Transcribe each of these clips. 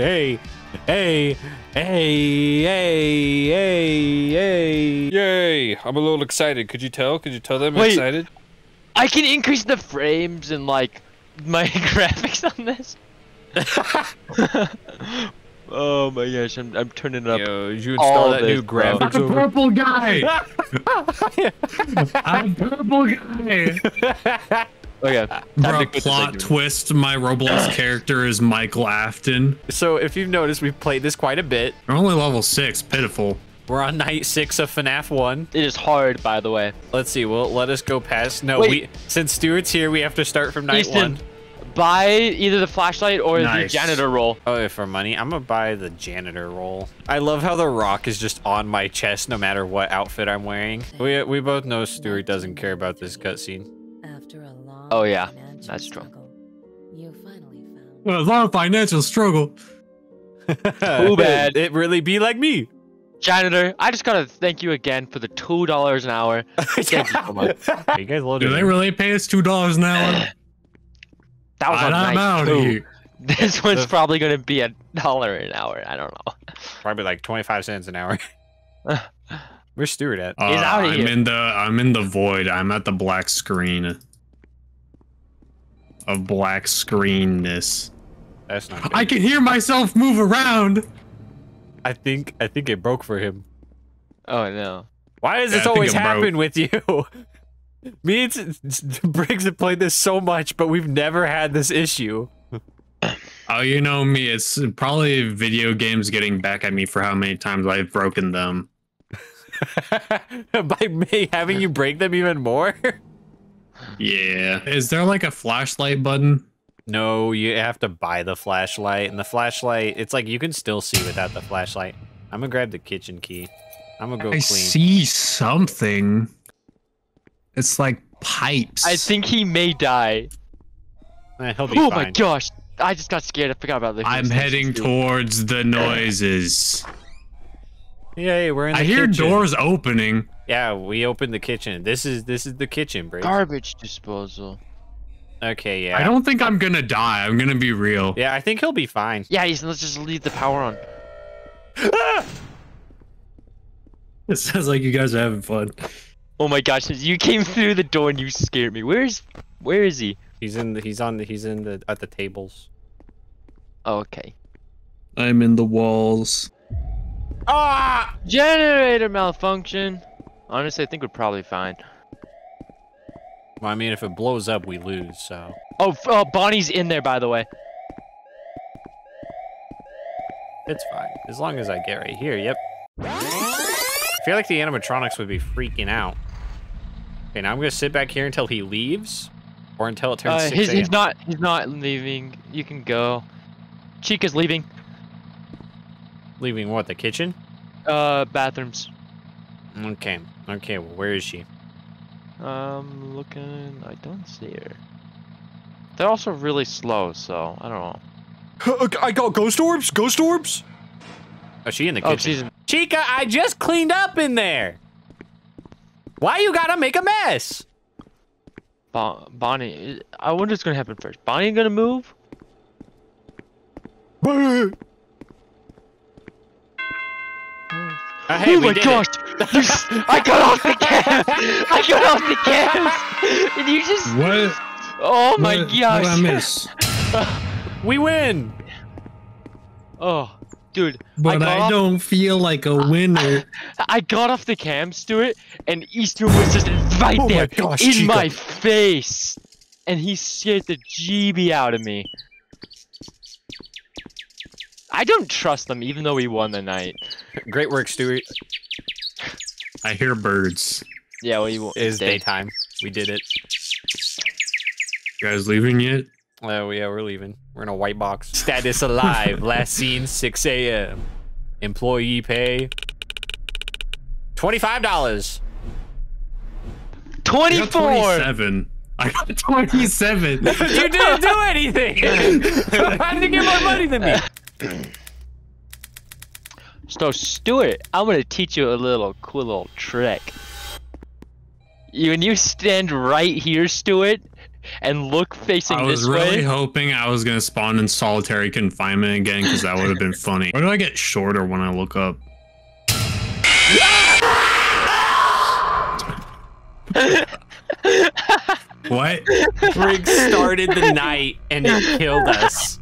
Hey, hey, hey, hey, hey, hey. Yay! I'm a little excited. Could you tell? Could you tell that I'm Wait. excited? I can increase the frames and like my graphics on this. oh my gosh, I'm I'm turning it up. Yo, you all install that this, new graphics I'm a purple guy. I'm a purple guy. Okay, time Bro, to quit this plot twist. My Roblox character is Michael Afton. So if you've noticed, we've played this quite a bit. We're only level six. Pitiful. We're on night six of FNAF 1. It is hard, by the way. Let's see. Well, let us go past. No, Wait. we since Stuart's here, we have to start from night Easton, one. Buy either the flashlight or the janitor role. Oh, for money, I'm gonna buy the janitor role. I love how the rock is just on my chest, no matter what outfit I'm wearing. We we both know Stuart doesn't care about this cutscene. After a long Oh, yeah. financial That's true. struggle, You finally found a lot of financial struggle. Too bad. It really be like me. Janitor, I just gotta thank you again for the two dollars an hour. Thank you so much. Are you guys loaded? Do they really pay us two dollars an hour? That was on And I'm night out here. This one's probably gonna be a dollar an hour. I don't know. Probably like 25 cents an hour. Where's Stuart at? Uh, He's outta I'm here. in the I'm in the void. I'm at the black screen. Of black screenness. That's not. Good. I can hear myself move around. I think I think it broke for him. Oh no. Why does Yeah, this I always it broke. happen with you? Me and Briggs have played this so much, but we've never had this issue. Oh, you know me. It's probably video games getting back at me for how many times I've broken them. By me having you break them even more? Yeah. Is there like a flashlight button? no, you have to buy the flashlight, and the flashlight, it's like you can still see without the flashlight. I'm gonna grab the kitchen key. I'm gonna go I clean. see something. It's like pipes. I think he may die. Eh, he'll be Oh fine. my gosh. I just got scared. I forgot about the I'm heading towards the noises. Yay, we're in the I hear kitchen. doors opening. Yeah, we opened the kitchen. This is this is the kitchen, Briggs. garbage disposal. Okay, yeah. I don't think I'm gonna die. I'm gonna be real. Yeah, I think he'll be fine. Yeah, Ethan, let's just leave the power on. It sounds like you guys are having fun. Oh my gosh, you came through the door and you scared me. Where's where is he? He's in the he's on the he's in the at the tables. Oh, okay. I'm in the walls. Ah! Generator malfunction. Honestly, I think we're probably fine. Well, I mean, if it blows up, we lose. So Oh, oh, Bonnie's in there, by the way. it's fine as long as I get right here. Yep. I feel like the animatronics would be freaking out. Okay, now I'm gonna sit back here until he leaves, or until it turns Uh, 6 he's, he's not he's not leaving. You can go. Chica's leaving. leaving. What the kitchen? Uh, bathrooms. Okay. Okay. Well, where is she? Um, looking. I don't see her. They're also really slow, so I don't know. I got ghost orbs. Ghost orbs. Oh, she in the Oh, kitchen. she's in. Chica, I just cleaned up in there. Why you gotta make a mess? Bon- Bonnie. I wonder what's gonna happen first. Bonnie gonna move? Uh, hey, oh my gosh! It. You s- I got off the cam! I got off the cam! And you just. What? Oh my what, gosh! What I miss? We win. Oh, dude. But got I, off- don't feel like a winner. I got off the cam, Stuart, and Eastern was just right Oh my there gosh, in Chica. my face, and he scared the GB out of me. I don't trust them, even though we won the night. Great work, Stuart. I hear birds. Yeah, we won. It is daytime. We did it. You guys leaving yet? Oh yeah, we're leaving. We're in a white box. Status alive. Last seen 6 a.m. Employee pay. Twenty-five dollars. Twenty-four. 27. I got 27. you didn't do anything. How did you get more money than me? So, Stuart, I'm gonna teach you a little cool little trick. You, when you stand right here, Stuart, and look facing I was really way. hoping I was gonna spawn in solitary confinement again because that would have been funny. Why do I get shorter when I look up? what? Briggs started the night and it killed us.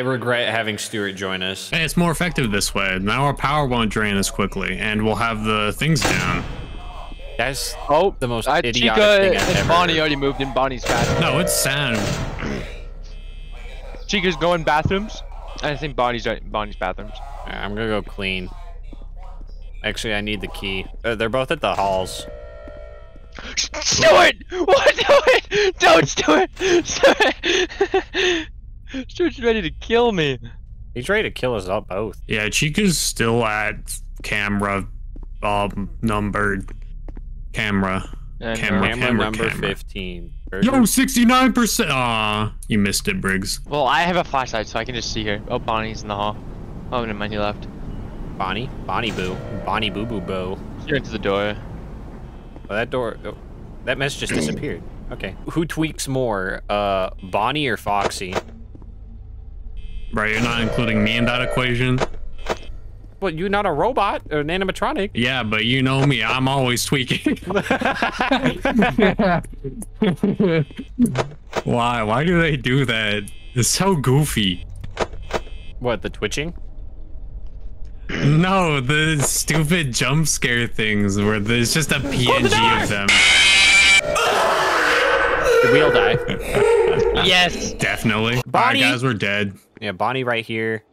Regret having Stuart join us. Hey, it's more effective this way. Now our power won't drain as quickly, and we'll have the things down. That's Oh, the most I, idiotic Chica thing I've and ever Bonnie heard. already moved in. Bonnie's fast. No, it's sound. Chica's going bathrooms. I think Bonnie's right. Bonnie's bathrooms. I'm gonna go clean. Actually, I need the key. Uh, they're both at the halls. Stuart! What? Stuart! Don't, Stuart! Stuart! Stuart's ready to kill me. He's ready to kill us all both. Yeah, Chica's still at camera, um, numbered camera. And, Camera. uh, Camera number camera. 15. Yo, 69%. Aw, you missed it, Briggs. well, I have a flashlight, so I can just see her. Oh, Bonnie's in the hall. Oh, never mind, he left. Bonnie? Bonnie Boo. Bonnie Boo Boo Boo. She went to the door. Oh, that door. Oh, that mess just disappeared. Okay. Who tweaks more, uh, Bonnie or Foxy? Right, you're not including me in that equation? Well, you're not a robot or an animatronic. Yeah, but you know me, I'm always tweaking. Why? Why do they do that? It's so goofy. what, the twitching? No, the stupid jump scare things where there's just a PNG of them. Did we all die? Yes! Definitely. Bonnie! Alright, guys, we're dead. Yeah, Bonnie right here.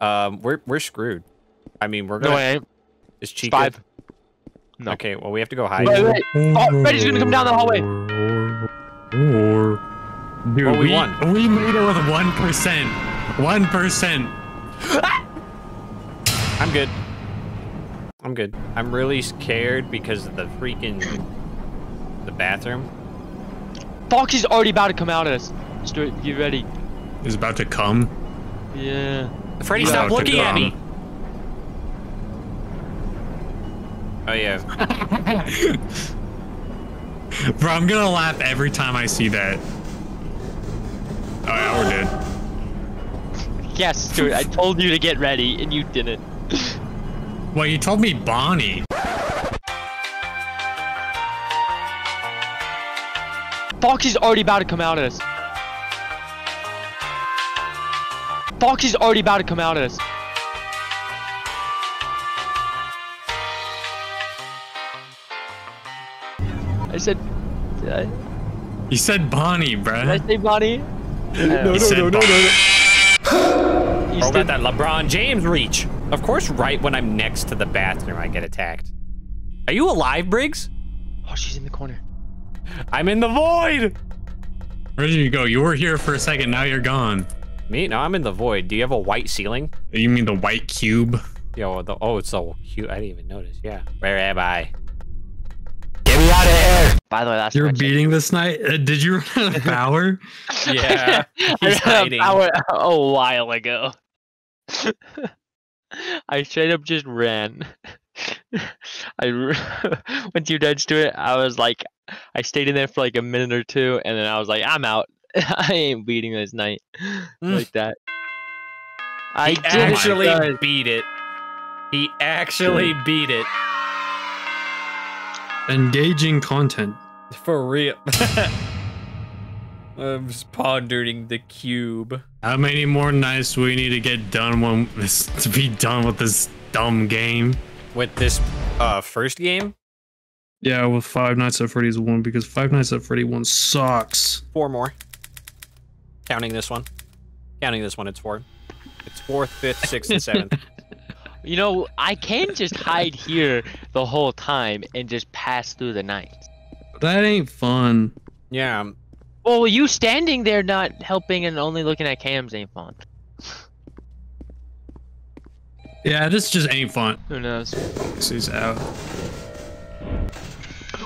Um, we're we're screwed. I mean, we're gonna. I ain't. is Chica? Five. No. Okay, well we have to go hide. Wait, wait. Oh, Freddy's gonna come down the hallway. Dude, Well, we we, won. we made it with 1%. 1%. I'm good. I'm good. I'm really scared because of the freaking the bathroom. Foxy's already about to come out at us. Stuart, get ready. Is about to come. Yeah. Freddy, stop to looking at me. Oh yeah. Bro, I'm gonna laugh every time I see that. Oh yeah, we're dead. Yes, Stuart, I told you to get ready, and you didn't. Well, you told me Bonnie. Foxy's already about to come out at us. Foxy's already about to come out at us. I said, uh, did I, You said Bonnie, did I bruh. say Bonnie? You uh, said Bonnie. You Bro said got that LeBron James reach. Of course, right when I'm next to the bathroom, I get attacked. Are you alive, Briggs? Oh, she's in the corner. I'm in the void. Where did you go? You were here for a second, now you're gone. Me? No, I'm in the void. Do you have a white ceiling? You mean the white cube? Yo, the, oh, it's so cute. I didn't even notice. Yeah. Where am I? Get me out of here! By the way, that's You're my check. beating this night? Uh, did you run out of power? Yeah. I He's ran hiding. out a while ago. I straight up just ran. I once you done to it, I was like, I stayed in there for like a minute or two, and then I was like, I'm out. I ain't beating this night Mm. like that. I He did it, actually guys. beat it. He actually beat it. Engaging content. For real. I'm just pondering the cube. How many more nights do we need to get done when this to be done with this dumb game? With this uh first game, Yeah, with Five Nights at Freddy's one because Five Nights at Freddy's one sucks. four more. Counting this one. Counting this one, it's four. It's fourth, fifth, sixth, and seventh. You know, I can just hide here the whole time and just pass through the night. That ain't fun. Yeah. Well, you standing there not helping and only looking at cams ain't fun. Yeah, this just ain't fun. Who knows? This is out.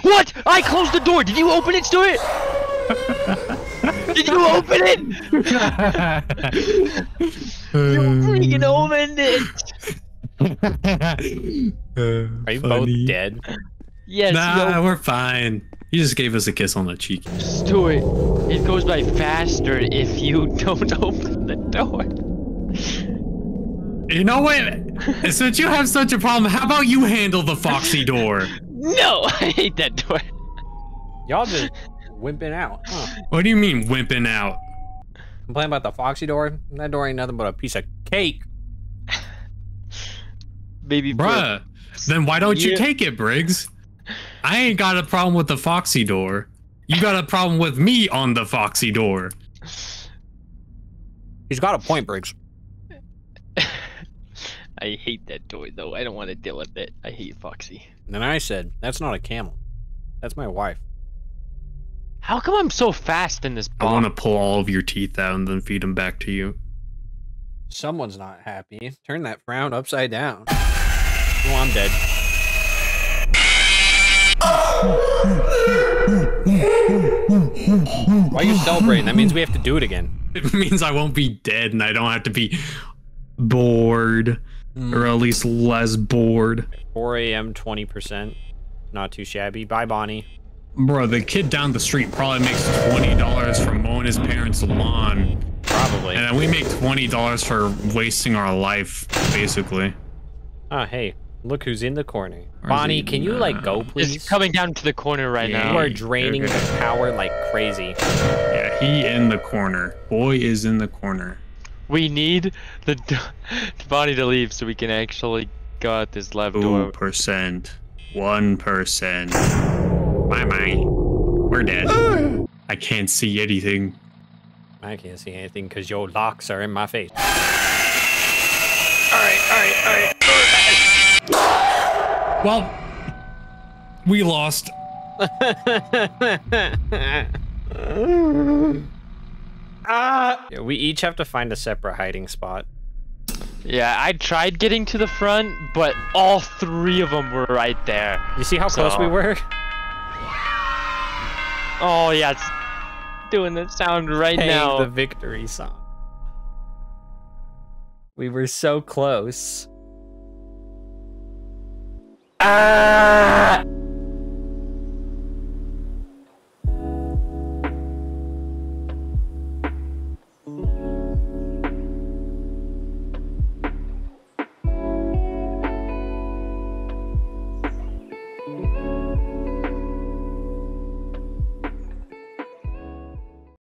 What? I closed the door. Did you open it, Stuart? Did you open it? You freaking opened it. Uh, Are you both dead? Yes, Nah, yo, we're fine. He just gave us a kiss on the cheek. Stuart. It goes by faster if you don't open the door. You know what? Since you have such a problem, how about you handle the Foxy door? No, I hate that door. Y'all just wimping out. Huh. What do you mean wimping out? Complain about the Foxy door? That door ain't nothing but a piece of cake. Baby for- Bruh, then why don't you take it, Briggs? I ain't got a problem with the Foxy door. You got a problem with me on the Foxy door. He's got a point, Briggs. I hate that door though. I don't want to deal with it. I hate Foxy. And I said, that's not a camel. That's my wife. How come I'm so fast in this I want to pull all of your teeth out and then feed them back to you. Someone's not happy. Turn that frown upside down. Oh, I'm dead. Why are you celebrating? That means we have to do it again. It means I won't be dead and I don't have to be bored, or hmm. at least less bored. 4 a.m. 20%. Not too shabby. Bye, Bonnie. Bro, the kid down the street probably makes $20 from mowing his parents' lawn. Probably. And then we make $20 for wasting our life, basically. Oh, hey. Look who's in the corner. Or Bonnie, can you, like, go, please? please? coming down to the corner right Yeah. You are draining Okay. the power like crazy. Yeah, he in the corner. Boy is in the corner. We need the d- body to leave so we can actually go out this left Two door. percent. One percent. Bye bye. We're dead. I can't see anything. I can't see anything because your locks are in my face. All right, all right, all right. Well, we lost. Ah. Yeah, we each have to find a separate hiding spot. Yeah, I tried getting to the front, but all three of them were right there. You see how close we were? Oh yeah, it's doing the sound right Playing now. the victory song. We were so close. Ah!